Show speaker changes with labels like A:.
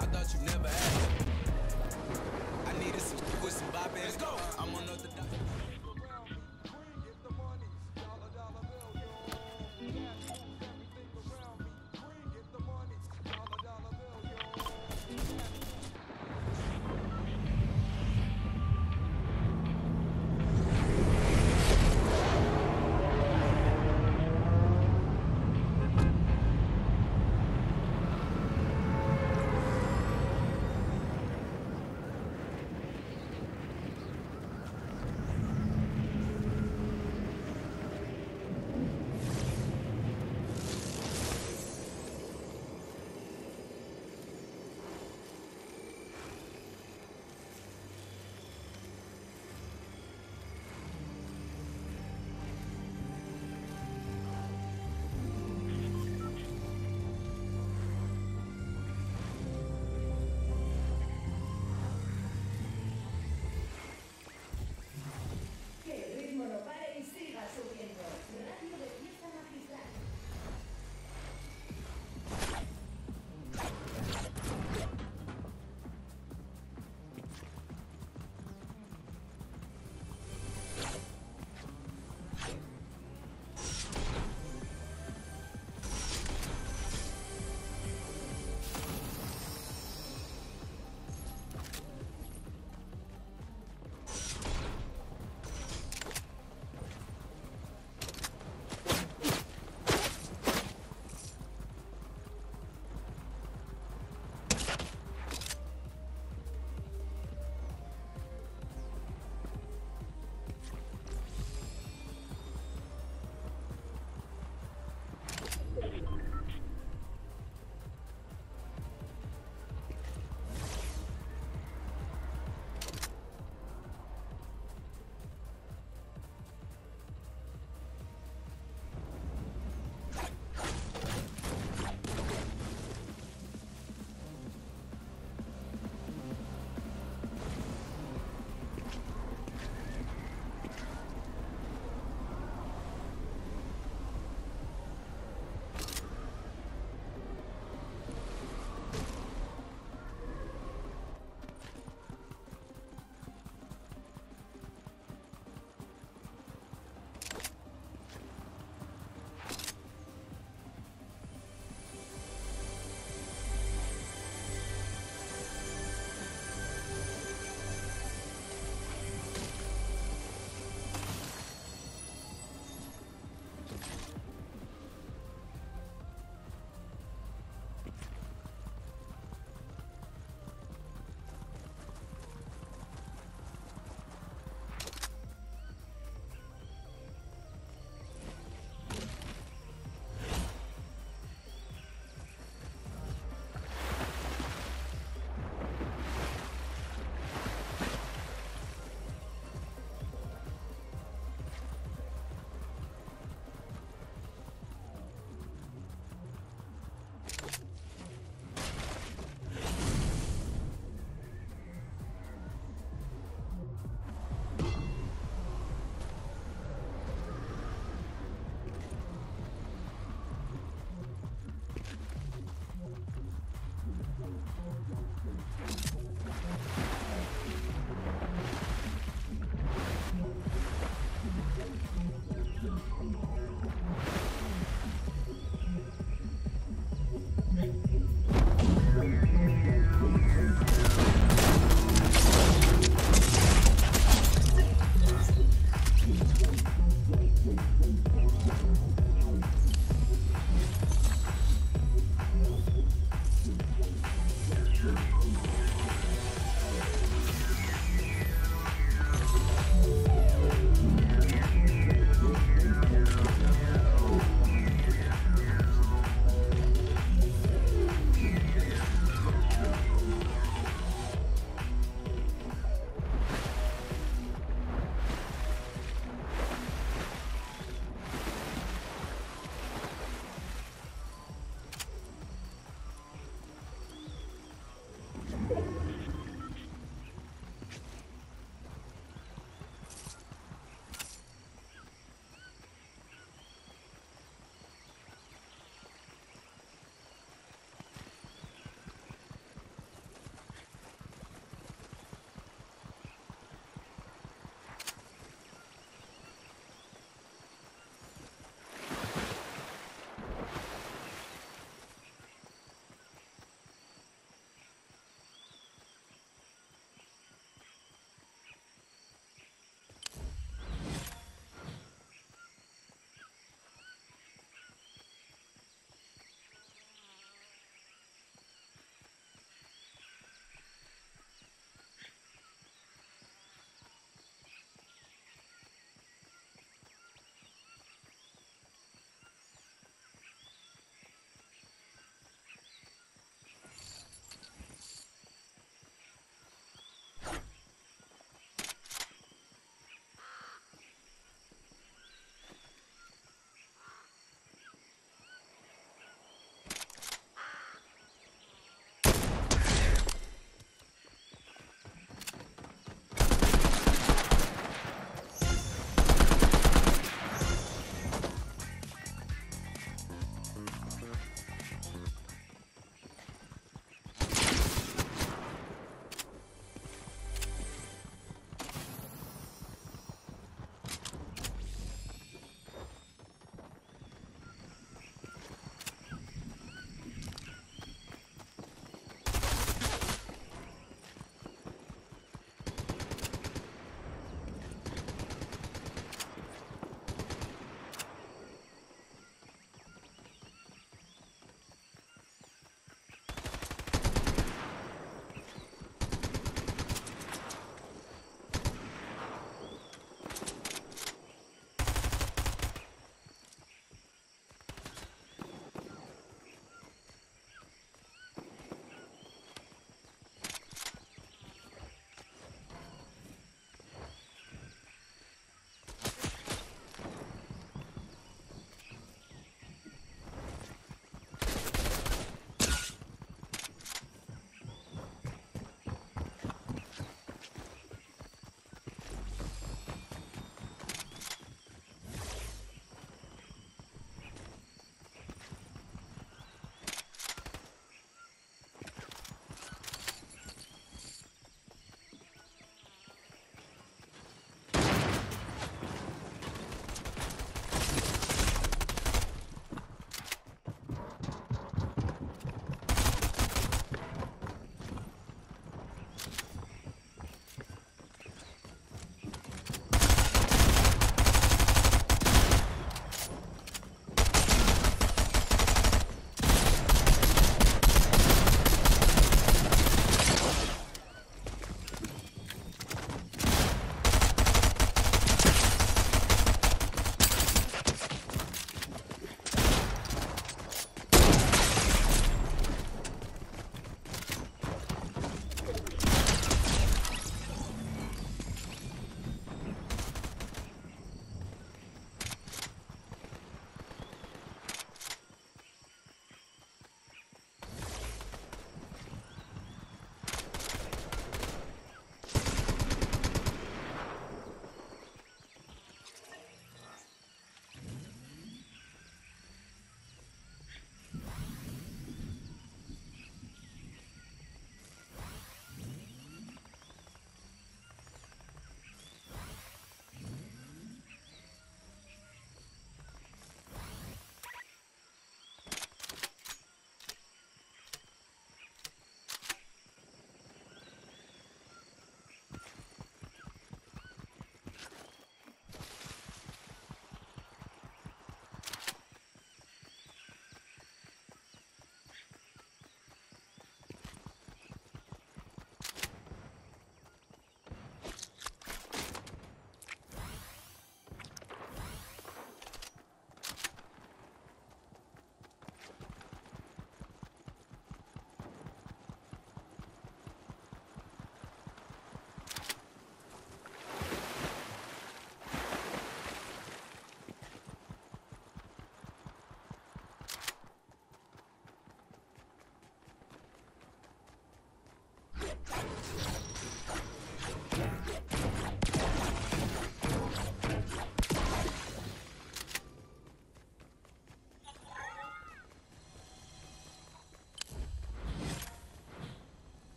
A: I thought you never